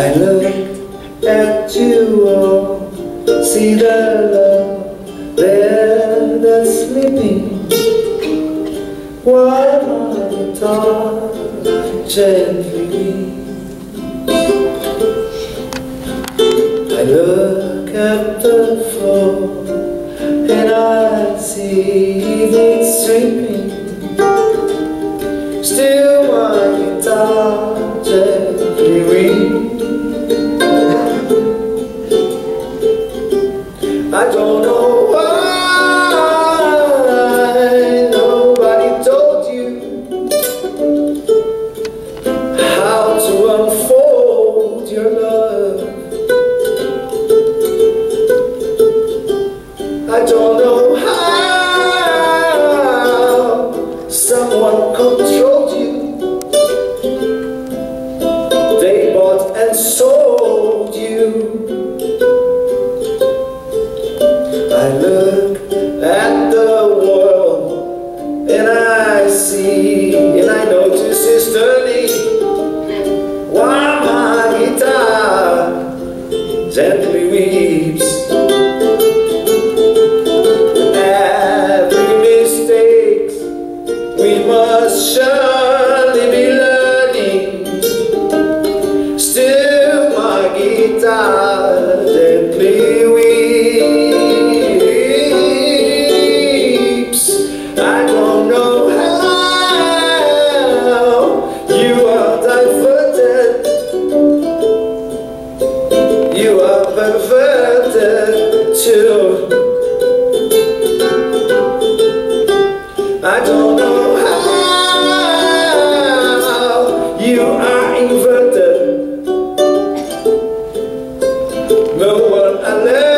I look at you all, see the love there that's sleeping. Why are you talk gently? I look at the floor and I see it sleeping. And sold you. I look at the world and I see and I notice dirty while my guitar gently weeps. I don't know how you are diverted. You are too. I don't know how you are No one. alerted